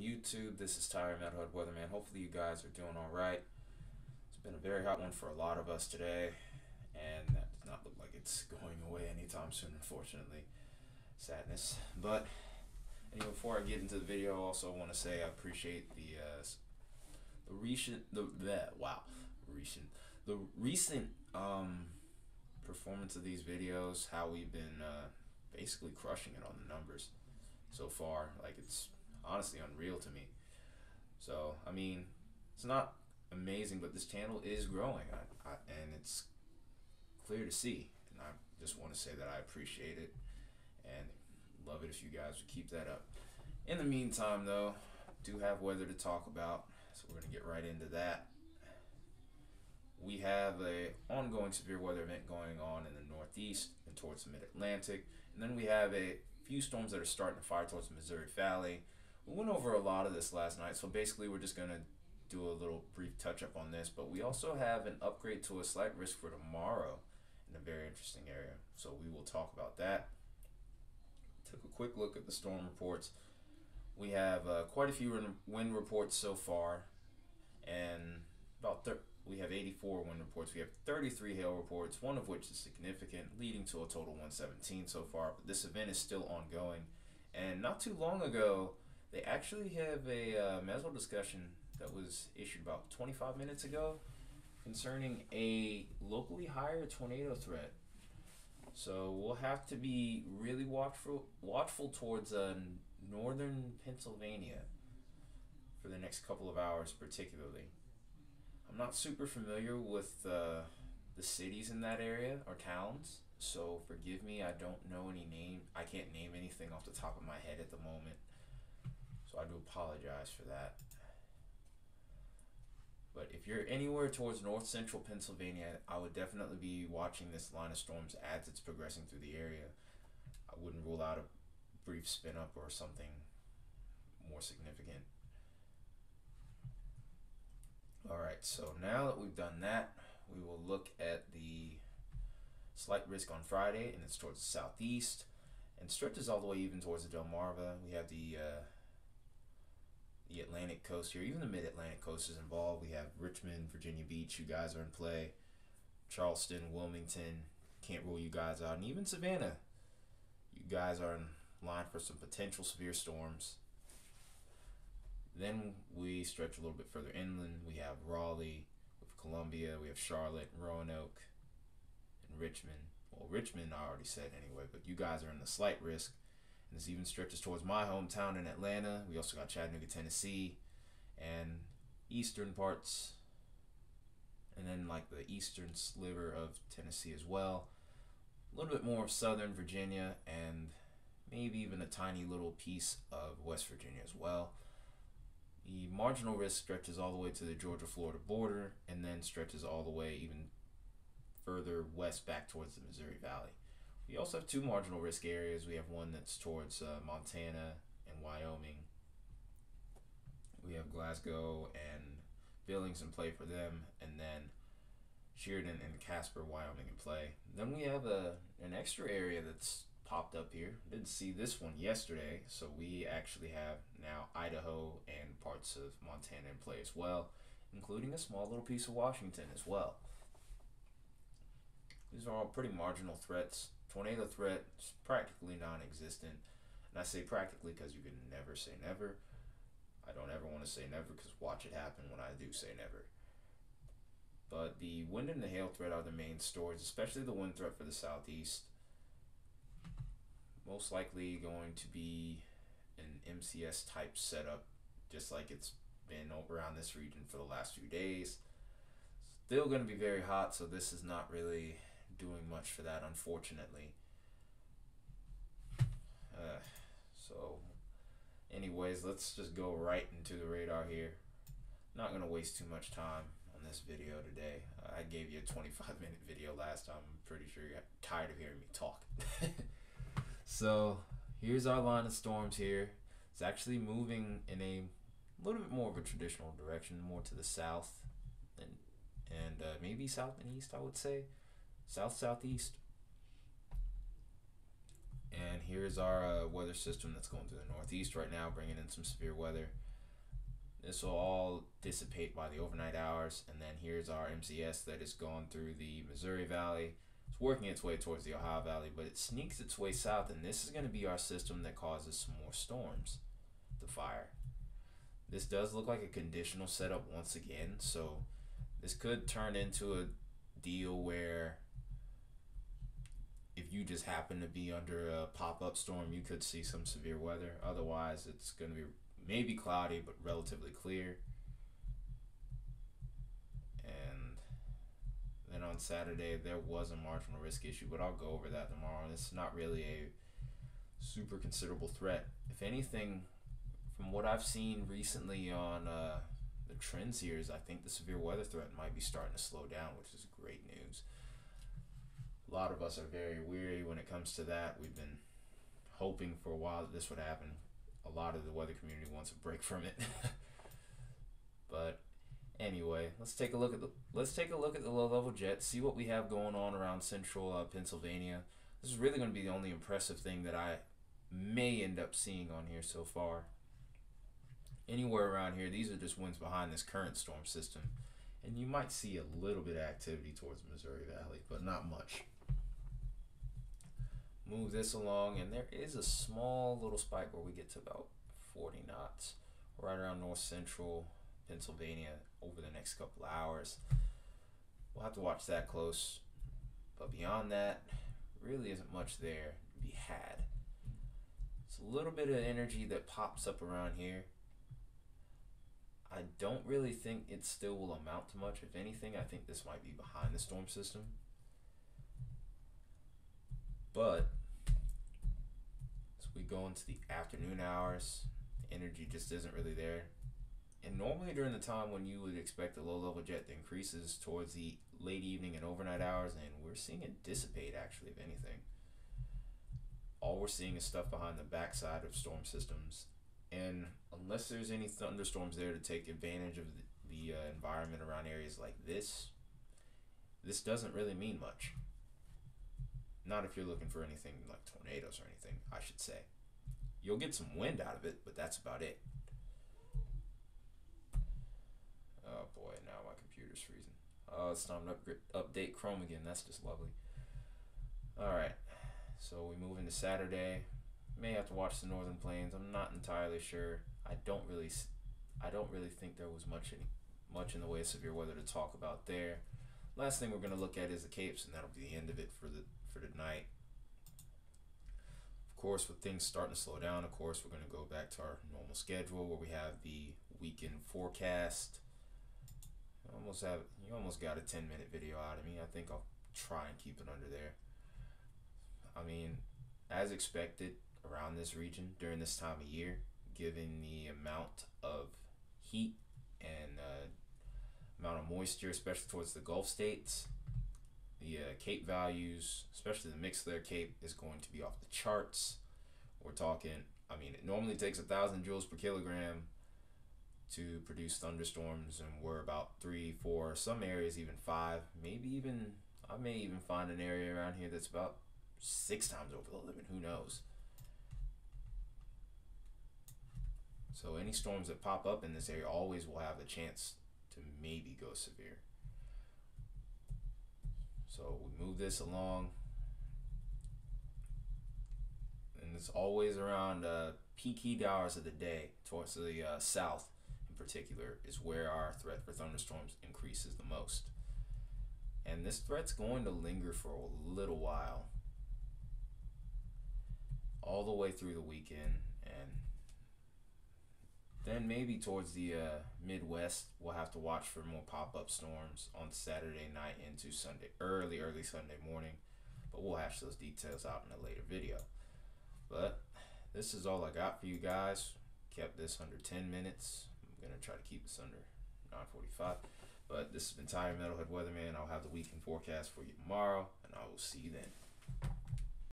YouTube. This is Tyler Metalhead Weatherman. Hopefully, you guys are doing all right. It's been a very hot one for a lot of us today, and that does not look like it's going away anytime soon, unfortunately. Sadness. But anyway, before I get into the video, I also want to say I appreciate the uh, the recent the, the wow recent the recent um, performance of these videos. How we've been uh, basically crushing it on the numbers so far. Like it's honestly unreal to me. So I mean, it's not amazing, but this channel is growing, I, I, and it's clear to see. And I just want to say that I appreciate it and love it if you guys would keep that up. In the meantime, though, do have weather to talk about, so we're gonna get right into that. We have a ongoing severe weather event going on in the northeast and towards the mid-Atlantic, and then we have a few storms that are starting to fire towards the Missouri Valley. We went over a lot of this last night, so basically we're just going to do a little brief touch up on this, but we also have an upgrade to a slight risk for tomorrow in a very interesting area. So we will talk about that. Took a quick look at the storm reports. We have uh, quite a few wind reports so far, and about thir- we have 84 wind reports. We have 33 hail reports, one of which is significant, leading to a total 117 so far. But this event is still ongoing. And not too long ago, they actually have a uh, meso discussion that was issued about 25 minutes ago concerning a locally higher tornado threat. So we'll have to be really watchful watchful towards uh, northern Pennsylvania for the next couple of hours, particularly. I'm not super familiar with uh, the cities in that area or towns, so forgive me. I don't know any name. I can't name anything off the top of my head at the moment, so I do apologize for that. But if you're anywhere towards north central Pennsylvania, I would definitely be watching this line of storms as it's progressing through the area. I wouldn't rule out a brief spin up or something more significant. All right, so now that we've done that, we will look at the slight risk on Friday, and it's towards the southeast, and stretches all the way even towards the Delmarva. We have the uh, the Atlantic coast here, even the Mid Atlantic coast is involved. We have Richmond, Virginia Beach, you guys are in play. Charleston, Wilmington, can't rule you guys out, and even Savannah. You guys are in line for some potential severe storms. Then we stretch a little bit further inland. We have Raleigh, with Columbia, we have Charlotte, Roanoke, and Richmond. Well, Richmond I already said anyway, but you guys are in the slight risk. And this even stretches towards my hometown in Atlanta. We also got Chattanooga, Tennessee, and eastern parts, and then like the eastern sliver of Tennessee as well. A little bit more of southern Virginia, and maybe even a tiny little piece of West Virginia as well. The marginal risk stretches all the way to the Georgia Florida border and then stretches all the way even further west back towards the Missouri Valley. We also have two marginal risk areas. We have one that's towards uh, Montana and Wyoming. We have Glasgow and Billings in play for them, and then Sheridan and Casper, Wyoming in play. Then we have a an extra area that's popped up here. Didn't see this one yesterday, so we actually have now Idaho and parts of Montana in play as well, including a small little piece of Washington as well. These are all pretty marginal threats. Tornado threat is practically non-existent, and I say practically because you can never say never. I don't ever want to say never because watch it happen when I do say never. But the wind and the hail threat are the main stories, especially the wind threat for the southeast most likely going to be an MCS type setup, just like it's been over around this region for the last few days. Still going to be very hot, so this is not really doing much for that, unfortunately. Uh, so, anyways, let's just go right into the radar here. Not going to waste too much time on this video today. I gave you a 25 minute video last time. I'm pretty sure you're tired of hearing me talk. So here's our line of storms here. It's actually moving in a little bit more of a traditional direction, more to the south and and uh, maybe south and east, I would say, south southeast. And here's our uh, weather system that's going through the northeast right now, bringing in some severe weather. This will all dissipate by the overnight hours, and then here's our MCS that is going through the Missouri Valley. It's working its way towards the Ohio Valley, but it sneaks its way south, and this is going to be our system that causes some more storms to fire. This does look like a conditional setup once again, so this could turn into a deal where if you just happen to be under a pop up storm, you could see some severe weather. Otherwise, it's going to be maybe cloudy but relatively clear. And then on Saturday, there was a marginal risk issue, but I'll go over that tomorrow. And It's not really a super considerable threat. If anything, from what I've seen recently on uh, the trends here, is I think the severe weather threat might be starting to slow down, which is great news. A lot of us are very weary when it comes to that. We've been hoping for a while that this would happen. A lot of the weather community wants a break from it. but anyway, let's take a look at the let's take a look at the low level jet. See what we have going on around central uh, Pennsylvania. This is really going to be the only impressive thing that I may end up seeing on here so far. Anywhere around here, these are just winds behind this current storm system. And you might see a little bit of activity towards the Missouri Valley, but not much move this along, and there is a small little spike where we get to about 40 knots, right around north central Pennsylvania over the next couple hours. We'll have to watch that close, but beyond that, really isn't much there to be had. It's a little bit of energy that pops up around here. I don't really think it still will amount to much. If anything, I think this might be behind the storm system. But we go into the afternoon hours, the energy just isn't really there. And normally during the time when you would expect a low level jet to increases towards the late evening and overnight hours, and we're seeing it dissipate actually, if anything. All we're seeing is stuff behind the backside of storm systems. And unless there's any thunderstorms there to take advantage of the, the uh, environment around areas like this, this doesn't really mean much. Not if you're looking for anything like tornadoes or anything, I should say. You'll get some wind out of it, but that's about it. Oh boy, now my computer's freezing. Oh, it's time to upgrade, update Chrome again. That's just lovely. Alright, so we move into Saturday. May have to watch the Northern Plains. I'm not entirely sure. I don't really, I don't really think there was much any, much in the way of severe weather to talk about there. Last thing we're going to look at is the CAPEs, and that'll be the end of it for the for tonight. Of course, with things starting to slow down, of course, we're going to go back to our normal schedule where we have the weekend forecast. You almost have you almost got a 10 minute video out of me. I think I'll try and keep it under there. I mean, as expected around this region during this time of year, given the amount of heat and uh, amount of moisture, especially towards the Gulf states, the uh, CAPE values, especially the mixed layer CAPE, is going to be off the charts. We're talking, I mean, it normally takes a thousand joules per kilogram to produce thunderstorms, and we're about three, four, some areas even five, maybe even, I may even find an area around here that's about six times over the limit, who knows. So any storms that pop up in this area always will have a chance to maybe go severe. So we move this along. And it's always around uh, peak hours of the day, towards the uh, south in particular, is where our threat for thunderstorms increases the most. And this threat's going to linger for a little while, all the way through the weekend. And then maybe towards the uh, Midwest, we'll have to watch for more pop up storms on Saturday night into Sunday, early, early Sunday morning. But we'll hash those details out in a later video. But this is all I got for you guys. Kept this under 10 minutes. I'm going to try to keep this under 945. But this has been Tire Metalhead Weatherman. I'll have the weekend forecast for you tomorrow, and I will see you then.